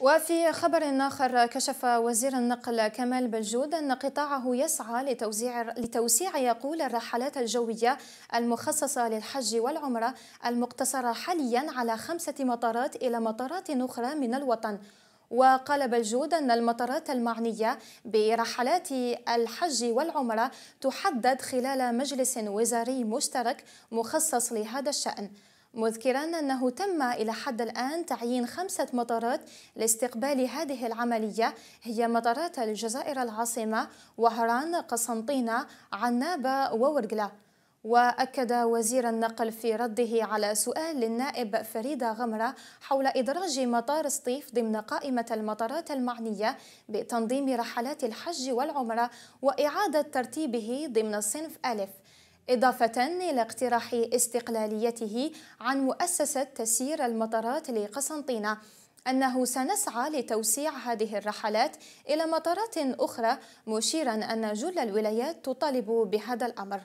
وفي خبر آخر كشف وزير النقل كمال بلجود أن قطاعه يسعى لتوزيع لتوسيع يقول الرحلات الجوية المخصصة للحج والعمرة المقتصرة حاليا على خمسة مطارات إلى مطارات أخرى من الوطن. وقال بلجود أن المطارات المعنية برحلات الحج والعمرة تحدد خلال مجلس وزاري مشترك مخصص لهذا الشأن. مذكرا أنه تم إلى حد الآن تعيين خمسة مطارات لاستقبال هذه العملية هي مطارات الجزائر العاصمة وهران قسنطينة عنابة وورقلة. وأكد وزير النقل في رده على سؤال للنائب فريدة غمرة حول إدراج مطار سطيف ضمن قائمة المطارات المعنية بتنظيم رحلات الحج والعمرة وإعادة ترتيبه ضمن الصنف ألف. إضافة إلى اقتراح استقلاليته عن مؤسسة تسيير المطارات لقسنطينة أنه سنسعى لتوسيع هذه الرحلات إلى مطارات أخرى مشيرا أن جل الولايات تطالب بهذا الأمر.